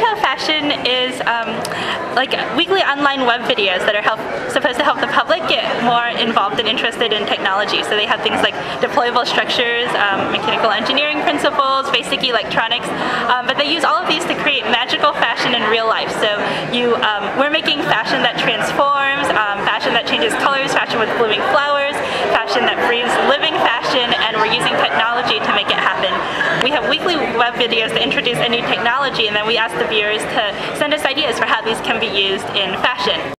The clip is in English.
Fairytale Fashion is um, like weekly online web videos that are help, supposed to help the public get more involved and interested in technology. So they have things like deployable structures, um, mechanical engineering principles, basic electronics, um, but they use all of these to create magical fashion in real life. So you, um, we're making fashion that transforms, um, fashion that changes colors, fashion with blooming flowers, fashion that breathes living fashion, and we're using technology to make it happen. We have weekly web videos to introduce a new technology and then we ask the viewers to send us ideas for how these can be used in fashion.